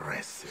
Rest.